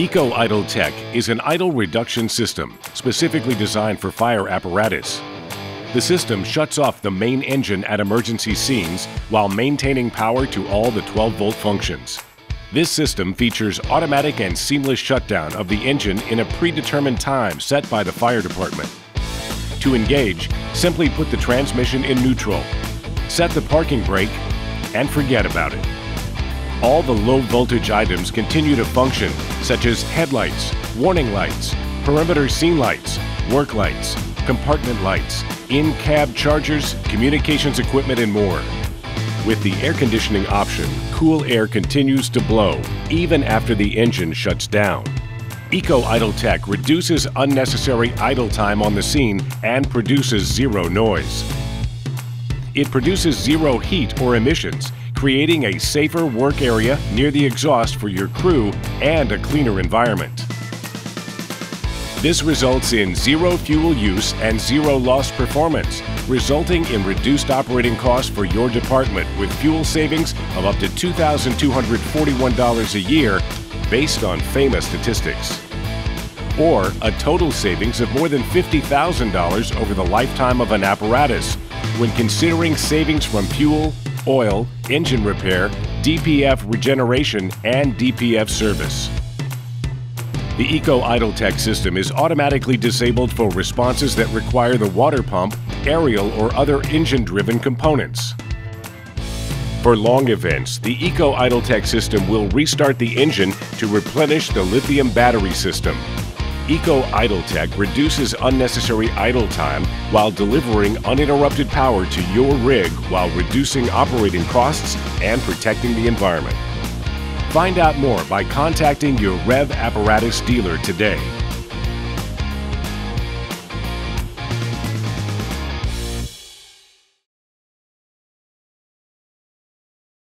Eco Idle Tec is an idle reduction system specifically designed for fire apparatus. The system shuts off the main engine at emergency scenes while maintaining power to all the 12 volt functions. This system features automatic and seamless shutdown of the engine in a predetermined time set by the fire department. To engage, simply put the transmission in neutral, set the parking brake, and forget about it. All the low voltage items continue to function, such as headlights, warning lights, perimeter scene lights, work lights, compartment lights, in-cab chargers, communications equipment, and more. With the air conditioning option, cool air continues to blow even after the engine shuts down. Eco Idle Tec reduces unnecessary idle time on the scene and produces zero noise. It produces zero heat or emissions, creating a safer work area near the exhaust for your crew and a cleaner environment. This results in zero fuel use and zero lost performance, resulting in reduced operating costs for your department with fuel savings of up to $2,241 a year based on FAMA's statistics. Or a total savings of more than $50,000 over the lifetime of an apparatus when considering savings from fuel, oil, engine repair, DPF regeneration, and DPF service. The Eco Idle Tec system is automatically disabled for responses that require the water pump, aerial, or other engine-driven components. For long events, the Eco Idle Tec system will restart the engine to replenish the lithium battery system. Eco Idle Tec reduces unnecessary idle time while delivering uninterrupted power to your rig while reducing operating costs and protecting the environment. Find out more by contacting your REV apparatus dealer today.